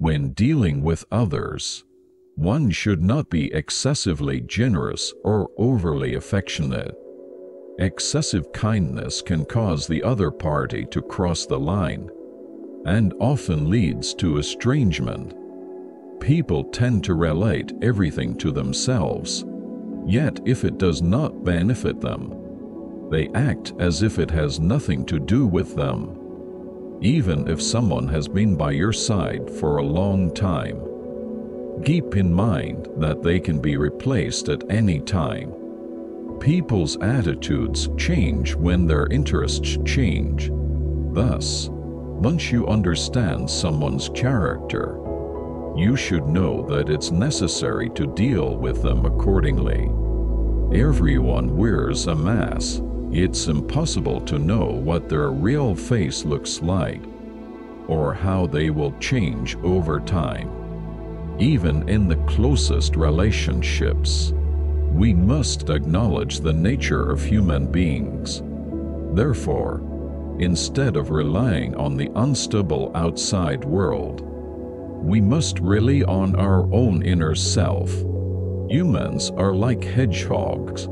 When dealing with others, one should not be excessively generous or overly affectionate. Excessive kindness can cause the other party to cross the line and often leads to estrangement. People tend to relate everything to themselves, yet if it does not benefit them, they act as if it has nothing to do with them. Even if someone has been by your side for a long time, keep in mind that they can be replaced at any time. People's attitudes change when their interests change. Thus, once you understand someone's character, you should know that it's necessary to deal with them accordingly. Everyone wears a mask it's impossible to know what their real face looks like or how they will change over time. Even in the closest relationships, we must acknowledge the nature of human beings. Therefore, instead of relying on the unstable outside world, we must rely on our own inner self. Humans are like hedgehogs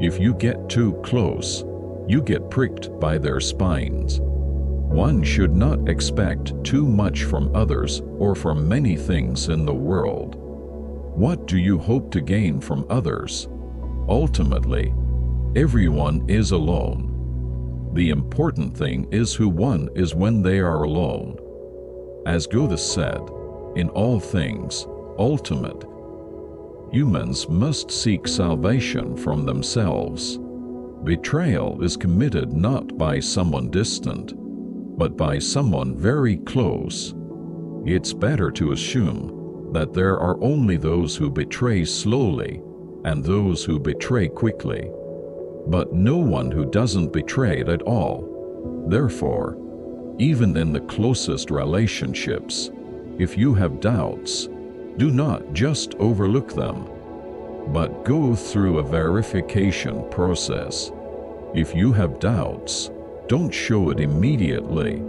if you get too close, you get pricked by their spines. One should not expect too much from others or from many things in the world. What do you hope to gain from others? Ultimately, everyone is alone. The important thing is who one is when they are alone. As Goethe said, in all things, ultimate humans must seek salvation from themselves. Betrayal is committed not by someone distant, but by someone very close. It's better to assume that there are only those who betray slowly and those who betray quickly, but no one who doesn't betray at all. Therefore, even in the closest relationships, if you have doubts, do not just overlook them, but go through a verification process. If you have doubts, don't show it immediately,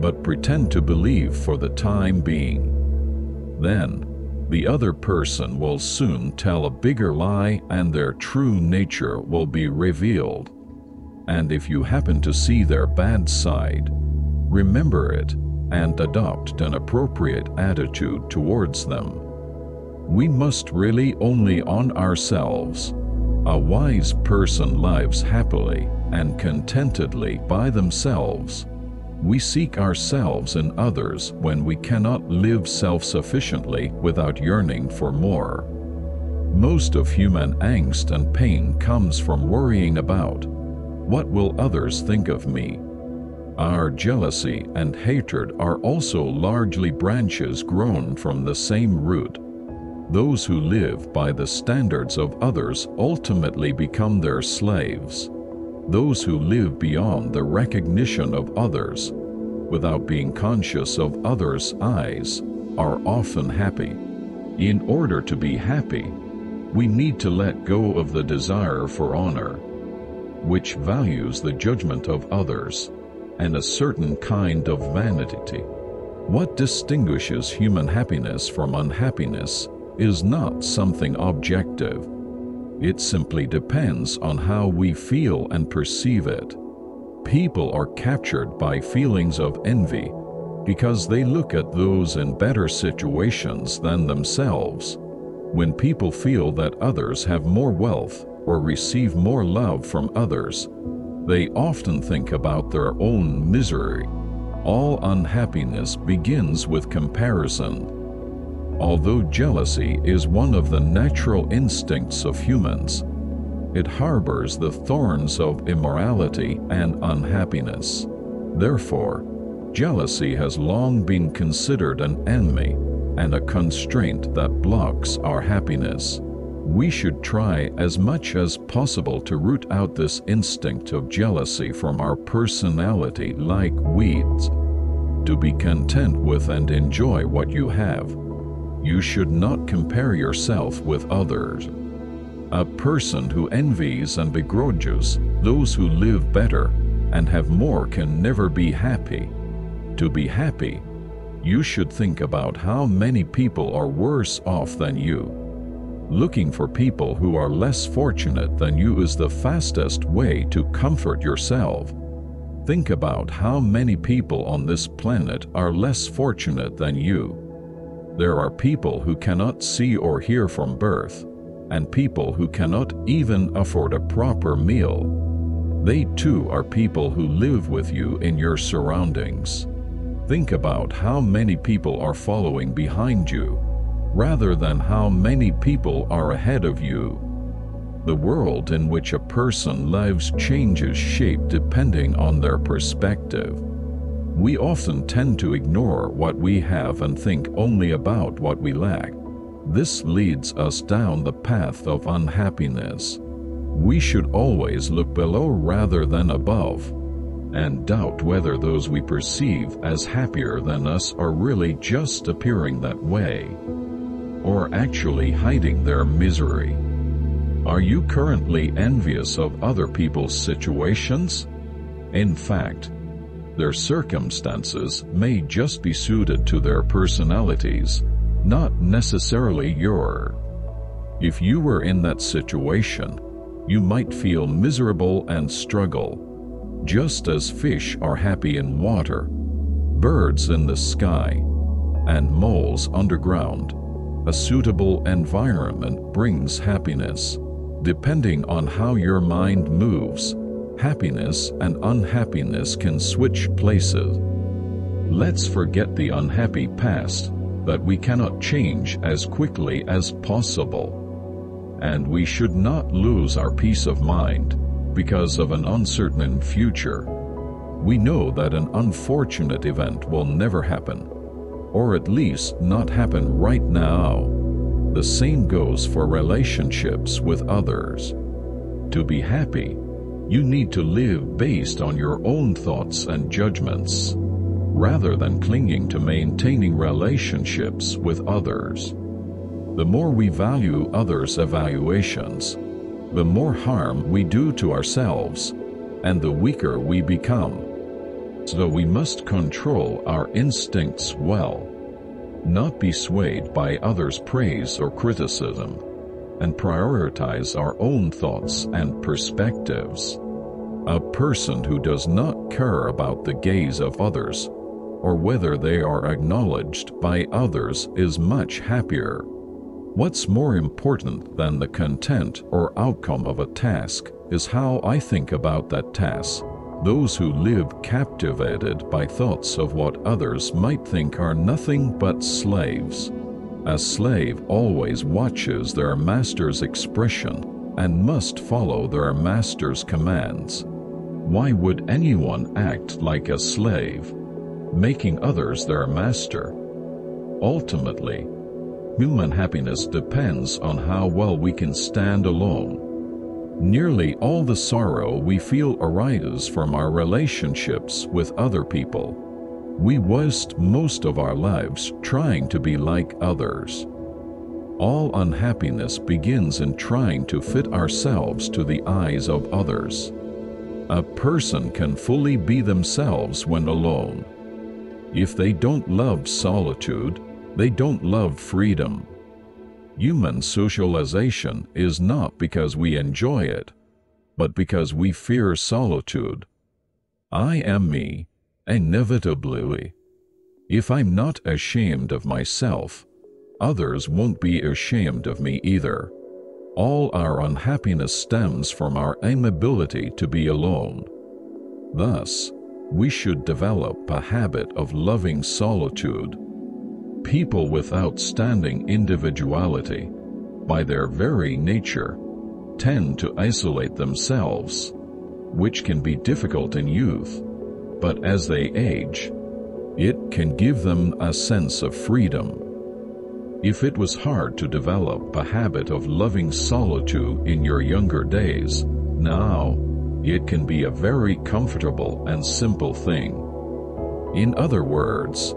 but pretend to believe for the time being. Then, the other person will soon tell a bigger lie and their true nature will be revealed. And if you happen to see their bad side, remember it and adopt an appropriate attitude towards them. We must rely only on ourselves. A wise person lives happily and contentedly by themselves. We seek ourselves in others when we cannot live self-sufficiently without yearning for more. Most of human angst and pain comes from worrying about, what will others think of me? Our jealousy and hatred are also largely branches grown from the same root. Those who live by the standards of others ultimately become their slaves. Those who live beyond the recognition of others, without being conscious of others' eyes, are often happy. In order to be happy, we need to let go of the desire for honor, which values the judgment of others and a certain kind of vanity. What distinguishes human happiness from unhappiness is not something objective. It simply depends on how we feel and perceive it. People are captured by feelings of envy because they look at those in better situations than themselves. When people feel that others have more wealth or receive more love from others, they often think about their own misery. All unhappiness begins with comparison. Although jealousy is one of the natural instincts of humans, it harbors the thorns of immorality and unhappiness. Therefore, jealousy has long been considered an enemy and a constraint that blocks our happiness. We should try as much as possible to root out this instinct of jealousy from our personality like weeds. To be content with and enjoy what you have. You should not compare yourself with others. A person who envies and begrudges those who live better and have more can never be happy. To be happy, you should think about how many people are worse off than you. Looking for people who are less fortunate than you is the fastest way to comfort yourself. Think about how many people on this planet are less fortunate than you. There are people who cannot see or hear from birth, and people who cannot even afford a proper meal. They too are people who live with you in your surroundings. Think about how many people are following behind you, rather than how many people are ahead of you. The world in which a person lives changes shape depending on their perspective. We often tend to ignore what we have and think only about what we lack. This leads us down the path of unhappiness. We should always look below rather than above, and doubt whether those we perceive as happier than us are really just appearing that way, or actually hiding their misery. Are you currently envious of other people's situations? In fact, their circumstances may just be suited to their personalities not necessarily your. If you were in that situation, you might feel miserable and struggle, just as fish are happy in water, birds in the sky, and moles underground. A suitable environment brings happiness. Depending on how your mind moves, happiness and unhappiness can switch places. Let's forget the unhappy past that we cannot change as quickly as possible. And we should not lose our peace of mind because of an uncertain future. We know that an unfortunate event will never happen, or at least not happen right now. The same goes for relationships with others. To be happy, you need to live based on your own thoughts and judgments rather than clinging to maintaining relationships with others. The more we value others' evaluations, the more harm we do to ourselves, and the weaker we become. So we must control our instincts well, not be swayed by others' praise or criticism, and prioritize our own thoughts and perspectives. A person who does not care about the gaze of others or whether they are acknowledged by others is much happier. What's more important than the content or outcome of a task is how I think about that task. Those who live captivated by thoughts of what others might think are nothing but slaves. A slave always watches their master's expression and must follow their master's commands. Why would anyone act like a slave? making others their master. Ultimately, human happiness depends on how well we can stand alone. Nearly all the sorrow we feel arises from our relationships with other people. We waste most of our lives trying to be like others. All unhappiness begins in trying to fit ourselves to the eyes of others. A person can fully be themselves when alone. If they don't love solitude, they don't love freedom. Human socialization is not because we enjoy it, but because we fear solitude. I am me, inevitably. If I'm not ashamed of myself, others won't be ashamed of me either. All our unhappiness stems from our inability to be alone. Thus, we should develop a habit of loving solitude. People with outstanding individuality, by their very nature, tend to isolate themselves, which can be difficult in youth, but as they age, it can give them a sense of freedom. If it was hard to develop a habit of loving solitude in your younger days, now it can be a very comfortable and simple thing. In other words,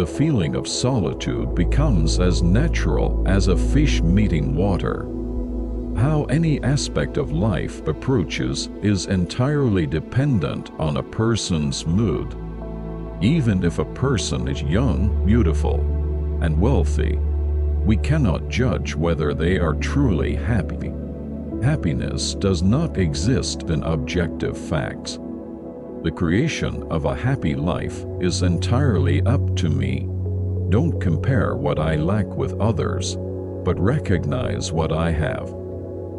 the feeling of solitude becomes as natural as a fish meeting water. How any aspect of life approaches is entirely dependent on a person's mood. Even if a person is young, beautiful, and wealthy, we cannot judge whether they are truly happy. Happiness does not exist in objective facts. The creation of a happy life is entirely up to me. Don't compare what I lack with others, but recognize what I have.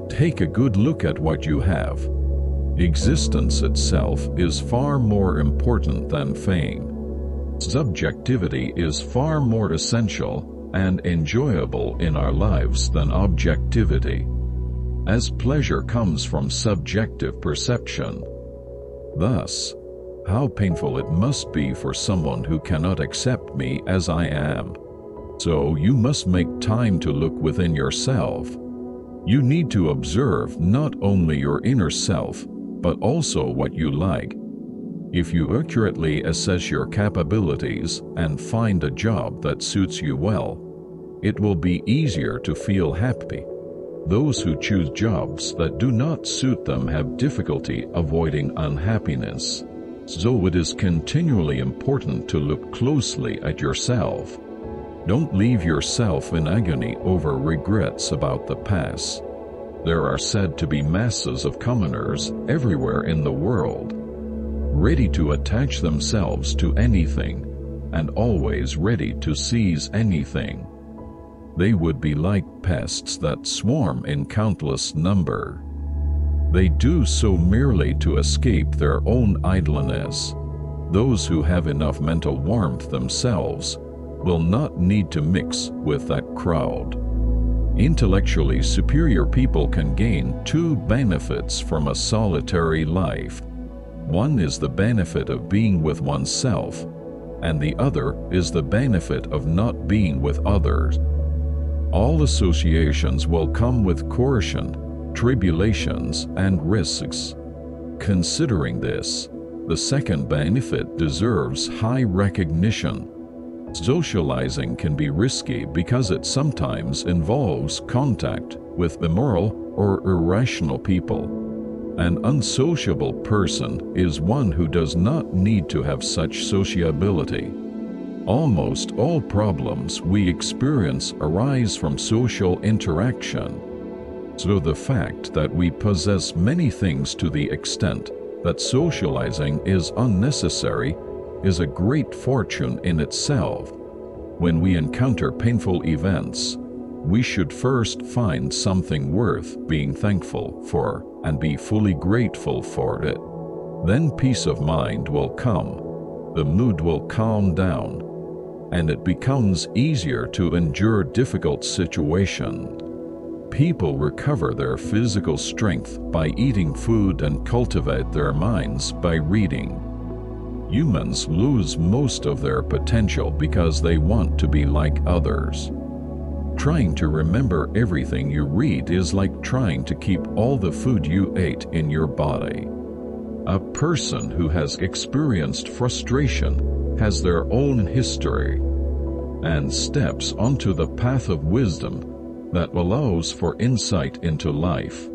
Take a good look at what you have. Existence itself is far more important than fame. Subjectivity is far more essential and enjoyable in our lives than objectivity, as pleasure comes from subjective perception. Thus, how painful it must be for someone who cannot accept me as I am. So you must make time to look within yourself. You need to observe not only your inner self, but also what you like. If you accurately assess your capabilities and find a job that suits you well, it will be easier to feel happy. Those who choose jobs that do not suit them have difficulty avoiding unhappiness. So it is continually important to look closely at yourself. Don't leave yourself in agony over regrets about the past. There are said to be masses of commoners everywhere in the world, ready to attach themselves to anything and always ready to seize anything they would be like pests that swarm in countless number. They do so merely to escape their own idleness. Those who have enough mental warmth themselves will not need to mix with that crowd. Intellectually superior people can gain two benefits from a solitary life. One is the benefit of being with oneself, and the other is the benefit of not being with others. All associations will come with coercion, tribulations, and risks. Considering this, the second benefit deserves high recognition. Socializing can be risky because it sometimes involves contact with immoral or irrational people. An unsociable person is one who does not need to have such sociability. Almost all problems we experience arise from social interaction. So the fact that we possess many things to the extent that socializing is unnecessary is a great fortune in itself. When we encounter painful events, we should first find something worth being thankful for and be fully grateful for it. Then peace of mind will come. The mood will calm down and it becomes easier to endure difficult situations. People recover their physical strength by eating food and cultivate their minds by reading. Humans lose most of their potential because they want to be like others. Trying to remember everything you read is like trying to keep all the food you ate in your body. A person who has experienced frustration has their own history and steps onto the path of wisdom that allows for insight into life.